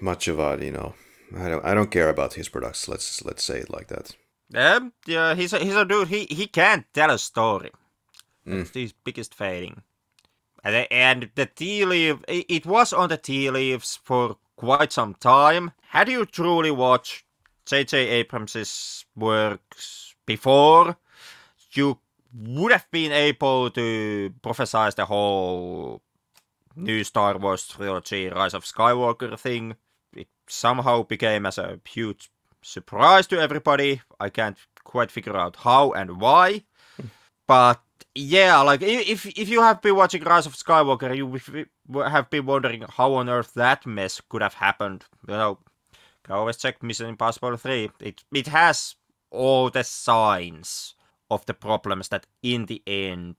much of a you know. I don't I don't care about his products. Let's let's say it like that. Um, yeah, he's a, he's a dude. He he can't tell a story. That's his biggest failing. And the, and the tea leaf, it, it was on the tea leaves for quite some time. Had you truly watched J.J. Abrams's works before, you would have been able to prophesize the whole new Star Wars trilogy, Rise of Skywalker thing. It somehow became as a huge surprise to everybody. I can't quite figure out how and why. But yeah, like if if you have been watching Rise of Skywalker, you have been wondering how on earth that mess could have happened. You know, can always check Mission Impossible 3. It it has all the signs of the problems that in the end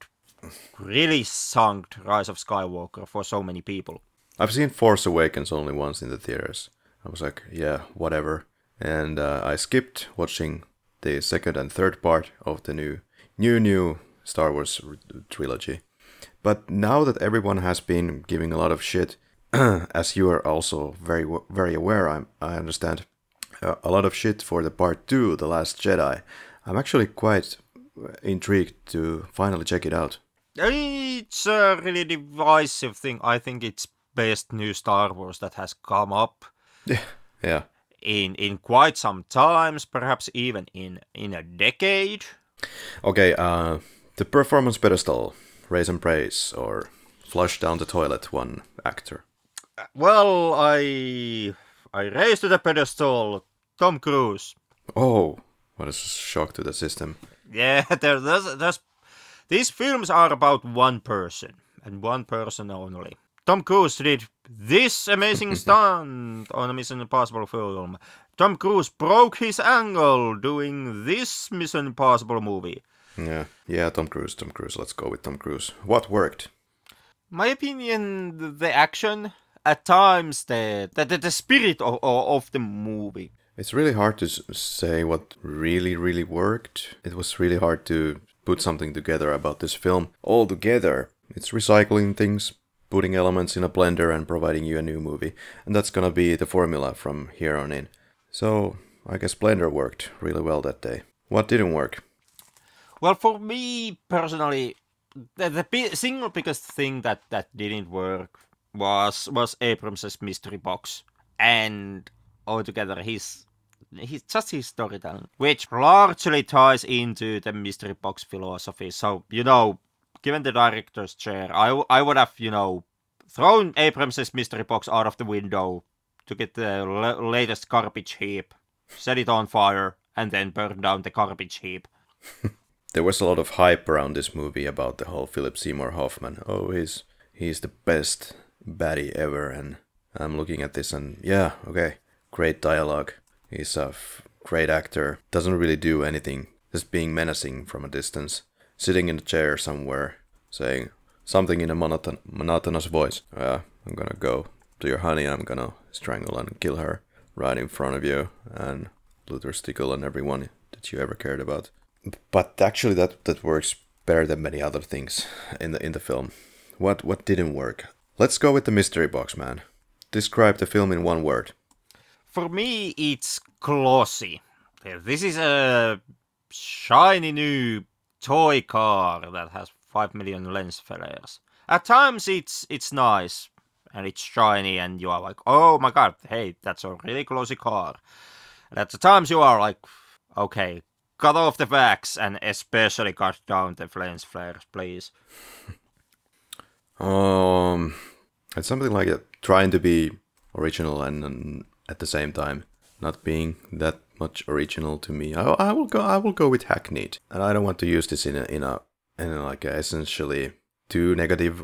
really sunk Rise of Skywalker for so many people. I've seen Force Awakens only once in the theaters. I was like, yeah, whatever. And uh, I skipped watching the second and third part of the new, new, new Star Wars trilogy. But now that everyone has been giving a lot of shit, as you are also very, very aware, I'm, I understand, uh, a lot of shit for the part two, The Last Jedi. I'm actually quite intrigued to finally check it out. It's a really divisive thing. I think it's best new Star Wars that has come up. Yeah. Yeah. In in quite some times, perhaps even in in a decade. Okay, uh the performance pedestal, raise and praise, or flush down the toilet one actor. Well, I I raised to the pedestal Tom Cruise. Oh, what a shock to the system. Yeah, there, there's, there's these films are about one person and one person only. Tom Cruise did this amazing stunt on a Mission Impossible film. Tom Cruise broke his ankle doing this Mission Impossible movie. Yeah, yeah, Tom Cruise, Tom Cruise. Let's go with Tom Cruise. What worked? My opinion, the action, at times the the, the spirit of, of the movie. It's really hard to say what really, really worked. It was really hard to put something together about this film all together. It's recycling things, putting elements in a blender and providing you a new movie. And that's gonna be the formula from here on in. So, I guess Blender worked really well that day. What didn't work? Well, for me personally, the, the single biggest thing that, that didn't work was was Abrams's mystery box. And altogether his he's just his storytelling, which largely ties into the mystery box philosophy. So you know, given the director's chair, I, I would have you know thrown Abrams's mystery box out of the window to get the latest garbage heap, set it on fire, and then burn down the garbage heap. there was a lot of hype around this movie about the whole Philip Seymour Hoffman. Oh, he's he's the best baddie ever, and I'm looking at this and yeah, okay, great dialogue. He's a great actor. Doesn't really do anything. Just being menacing from a distance. Sitting in a chair somewhere, saying something in a monoton- monotonous voice. Yeah, I'm gonna go to your honey. I'm gonna strangle and kill her right in front of you, and Luther Stickell and everyone that you ever cared about. But actually, that that works better than many other things in the in the film. What what didn't work? Let's go with the mystery box, man. Describe the film in one word for me, it's glossy. This is a shiny new toy car that has 5 million lens flares. At times it's it's nice and it's shiny and you are like, oh my god, hey, that's a really glossy car. And at the times you are like, okay, cut off the wax and especially cut down the lens flares, please. um, it's something like trying to be original and, and at the same time not being that much original to me. I, I will go. I will go with hackneyed, and I don't want to use this in a in a in a, like a essentially too negative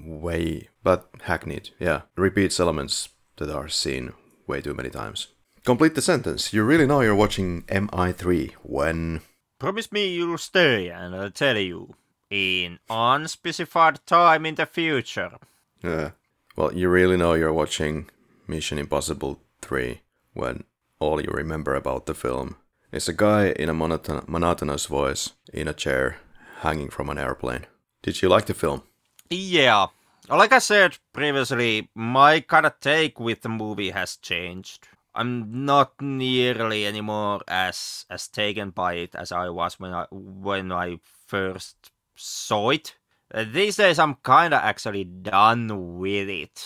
way, but hackneyed. Yeah, repeats elements that are seen way too many times. Complete the sentence. You really know you're watching MI3 when. Promise me you'll stay, and I'll tell you in unspecified time in the future. Yeah. Well, you really know you're watching Mission Impossible 3 when all you remember about the film is a guy in a monoton- monotonous voice in a chair hanging from an airplane. Did you like the film? Yeah. Like I said previously, my kind of take with the movie has changed. I'm not nearly anymore as as taken by it as I was when I when I first saw it. Uh, these days, I'm kind of actually done with it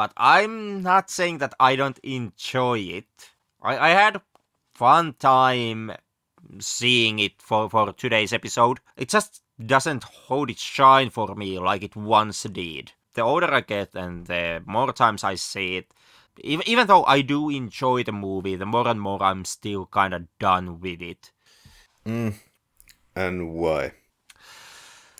but I'm not saying that I don't enjoy it. I, I had fun time seeing it for, for today's episode. It just doesn't hold its shine for me like it once did. The older I get and the more times I see it, even, even though I do enjoy the movie, the more and more I'm still kind of done with it. Mm. And why?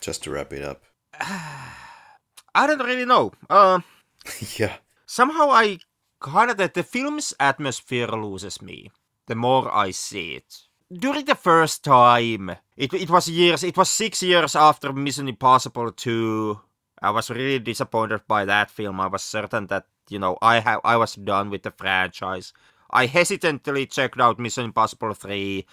Just to wrap it up. I don't really know. Uh, yeah. Somehow I kind of that the film's atmosphere loses me the more I see it. During the first time, it, it was years, it was six years after Mission Impossible 2. I was really disappointed by that film. I was certain that, you know, I have I was done with the franchise. I hesitantly checked out Mission Impossible 3.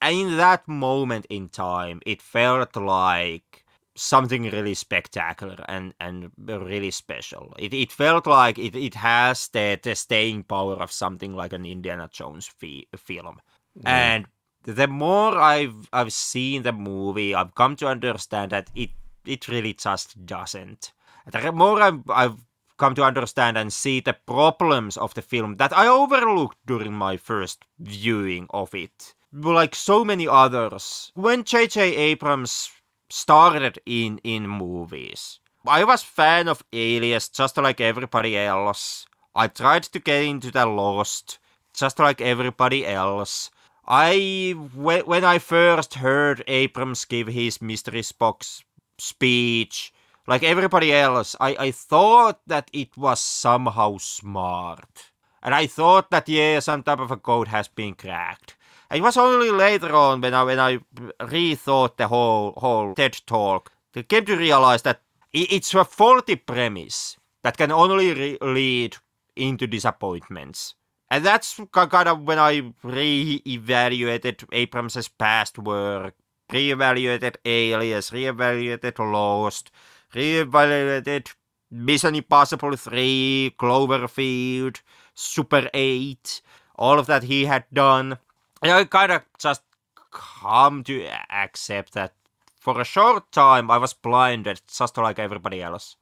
And in that moment in time, it felt like something really spectacular and and really special. It it felt like it, it has the, the staying power of something like an Indiana Jones fi- film. And the more I've I've seen the movie, I've come to understand that it it really just doesn't. The more I've, I've come to understand and see the problems of the film that I overlooked during my first viewing of it. Like so many others, when J.J. Abrams started in in movies, I was fan of Alias just like everybody else. I tried to get into the Lost just like everybody else. I when I first heard Abrams give his mystery box speech like everybody else, I, I thought that it was somehow smart. And I thought that, yeah, some type of a code has been cracked. It was only later on when I, when I rethought the whole, whole TED talk, I came to realize that it's a faulty premise that can only lead into disappointments. And that's kind of when I re-evaluated Abrams' past work, re-evaluated Alias, re-evaluated Lost, reevaluated Mission Impossible 3, Cloverfield, Super 8, all of that he had done. I kind of just come to accept that for a short time I was blinded just like everybody else.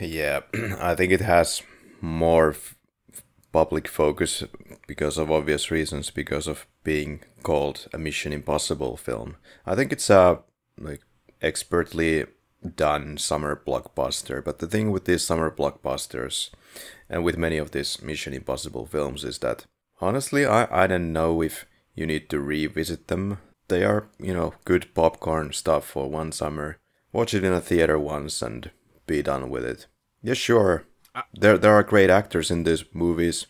Yeah, I think it has more public focus because of obvious reasons, because of being called a Mission Impossible film. I think it's a like expertly done summer blockbuster. But the thing with these summer blockbusters and with many of these Mission Impossible films is that honestly, I, I don't know if you need to revisit them. They are, you know, good popcorn stuff for one summer. Watch it in a theater once and be done with it. Yeah, sure. Uh, there there are great actors in these movies.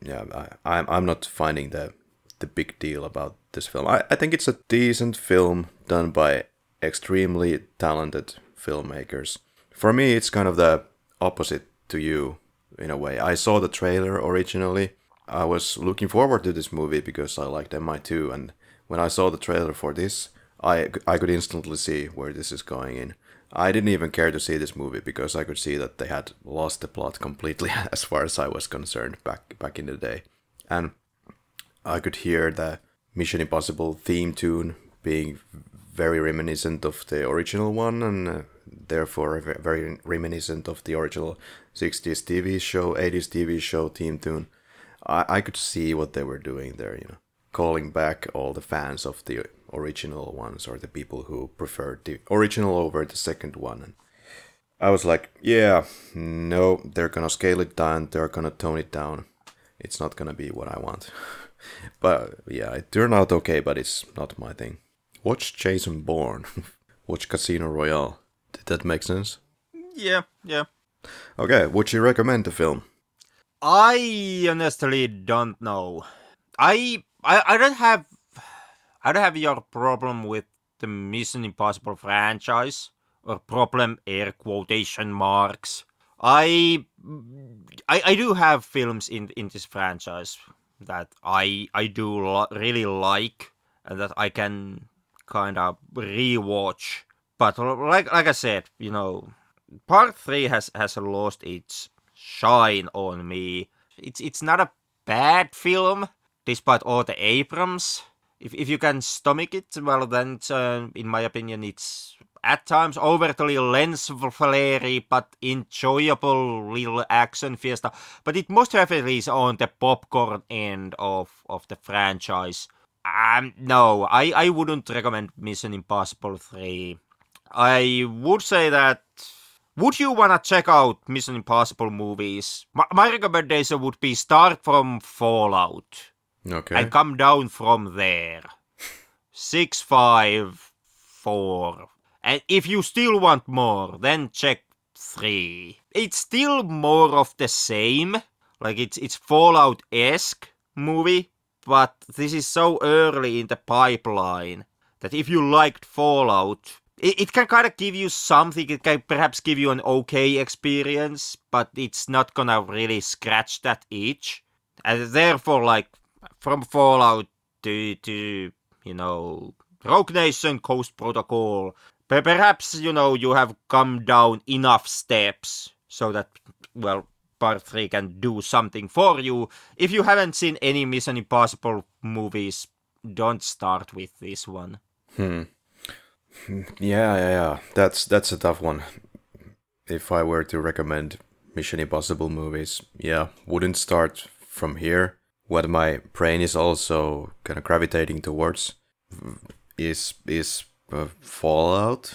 Yeah, I, I'm I'm not finding the the big deal about this film. I, I think it's a decent film done by extremely talented filmmakers. For me, it's kind of the opposite to you in a way. I saw the trailer originally. I was looking forward to this movie because I liked MI2, and when I saw the trailer for this, I, I could instantly see where this is going in. I didn't even care to see this movie because I could see that they had lost the plot completely as far as I was concerned back back in the day. And I could hear the Mission Impossible theme tune being very reminiscent of the original one and uh, therefore very reminiscent of the original 60s TV show, 80s TV show theme tune. I, I could see what they were doing there, you know, calling back all the fans of the original ones or the people who preferred the original over the second one. And I was like, yeah, no, they're gonna scale it down, they're gonna tone it down. It's not gonna be what I want. but yeah, it turned out okay, but it's not my thing. Watch Jason Bourne. Watch Casino Royale. Did that make sense? Yeah, yeah. Okay, would you recommend the film? I honestly don't know. I I, I don't have I don't have your problem with the Mission Impossible franchise or problem air quotation marks. I I, I do have films in in this franchise that I I do really like and that I can kind of rewatch. But like like I said, you know, part three has has lost its shine on me. It's it's not a bad film, despite all the Abrams. If if you can stomach it, well then, uh, in my opinion, it's at times overtly lens flary but enjoyable little action fiesta. But it most heavily is on the popcorn end of of the franchise. Um, no, I, I wouldn't recommend Mission Impossible 3. I would say that would you wanna check out Mission Impossible movies? My, my recommendation would be start from Fallout. Okay. And come down from there. Six, five, four. And if you still want more, then check three. It's still more of the same. Like it's it's Fallout esque movie but this is so early in the pipeline that if you liked Fallout, it, it can kind of give you something. It can perhaps give you an okay experience, but it's not gonna really scratch that itch. And therefore, like from Fallout to to you know Rogue Nation, Ghost Protocol, perhaps you know you have come down enough steps so that well part 3 can do something for you. If you haven't seen any Mission Impossible movies, don't start with this one. Hmm. Yeah, yeah, yeah. That's that's a tough one. If I were to recommend Mission Impossible movies, yeah, wouldn't start from here. What my brain is also kind of gravitating towards is is uh, Fallout,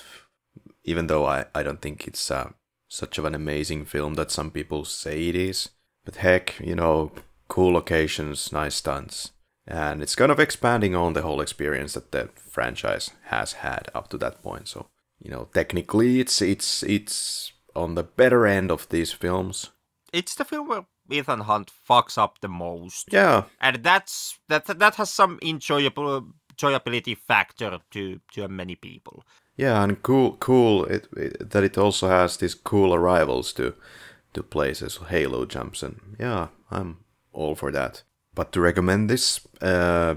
even though I, I don't think it's uh, such of an amazing film that some people say it is. But heck, you know, cool locations, nice stunts. And it's kind of expanding on the whole experience that the franchise has had up to that point. So, you know, technically it's it's it's on the better end of these films. It's the film where Ethan Hunt fucks up the most. Yeah. And that's that that has some enjoyable enjoyability factor to to many people. Yeah, and cool, cool it, it, that it also has these cool arrivals to to places, Halo jumps, and yeah, I'm all for that. But to recommend this, uh,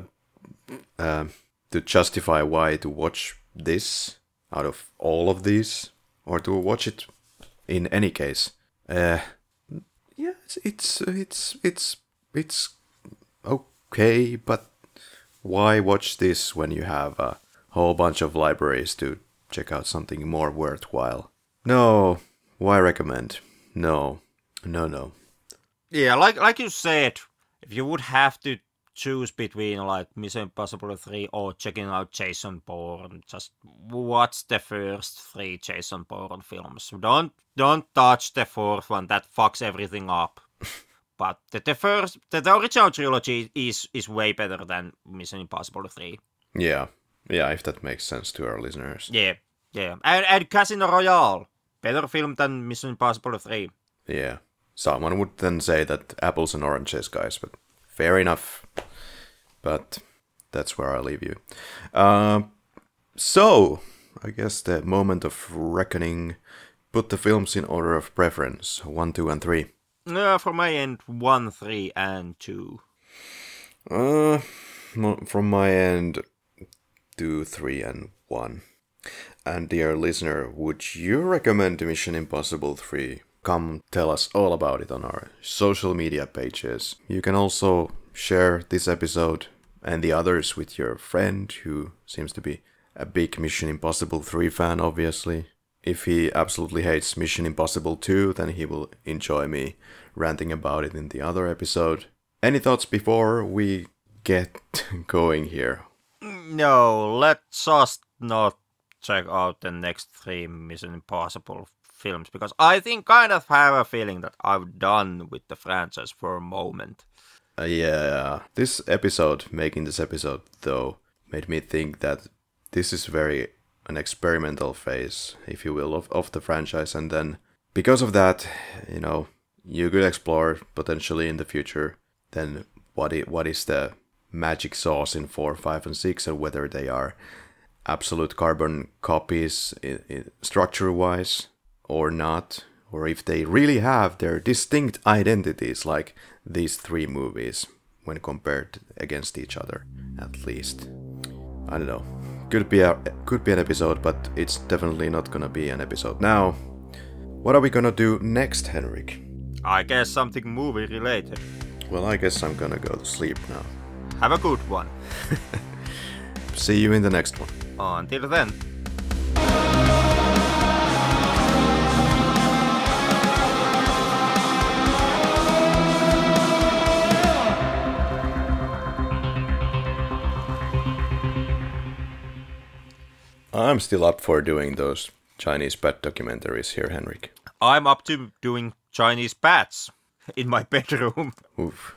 uh, to justify why to watch this out of all of these, or to watch it in any case, uh, yeah, it's it's it's it's, it's okay, but why watch this when you have a whole bunch of libraries to check out something more worthwhile? No, why recommend? No, no, no. Yeah, like like you said, if you would have to choose between like Mission Impossible 3 or checking out Jason Bourne, just watch the first three Jason Bourne films. Don't don't touch the fourth one. That fucks everything up. but the, the first, the, the original trilogy is is way better than Mission Impossible 3. Yeah, yeah, if that makes sense to our listeners. Yeah, yeah, and, and Casino Royale, better film than Mission Impossible 3. Yeah, someone would then say that apples and oranges, guys, but fair enough. But that's where I leave you. Uh, so, I guess the moment of reckoning. Put the films in order of preference: one, two, and three. Uh, for my end, one, three, and two. Uh, from my end, two, three, and one. And dear listener, would you recommend Mission Impossible 3? Come tell us all about it on our social media pages. You can also share this episode and the others with your friend who seems to be a big Mission Impossible 3 fan, obviously. If he absolutely hates Mission Impossible 2, then he will enjoy me ranting about it in the other episode. Any thoughts before we get going here? No, let's just not check out the next three Mission Impossible films because I think kind of have a feeling that I've done with the franchise for a moment. Uh, yeah, this episode, making this episode though, made me think that this is very an experimental phase, if you will, of, of the franchise, and then because of that, you know, you could explore potentially in the future then what is, what is the magic sauce in 4, 5, and 6, and whether they are absolute carbon copies structure wise or not, or if they really have their distinct identities like these three movies when compared against each other, at least. I don't know. Could be a could be an episode, but it's definitely not gonna be an episode now. What are we gonna do next, Henrik? I guess something movie related. Well, I guess I'm gonna go to sleep now. Have a good one. See you in the next one. Until then. I'm still up for doing those Chinese pet documentaries here, Henrik. I'm up to doing Chinese bats in my bedroom. Oof.